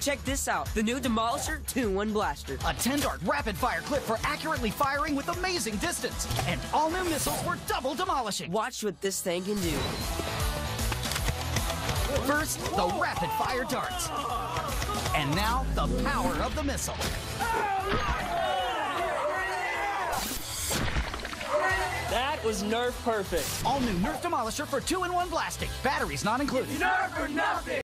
Check this out the new Demolisher 2 1 Blaster. A 10 dart rapid fire clip for accurately firing with amazing distance. And all new missiles for double demolishing. Watch what this thing can do. First, the rapid fire darts. And now, the power of the missile. That was Nerf perfect. All new Nerf Demolisher for 2 in 1 blasting. Batteries not included. Nerf or nothing!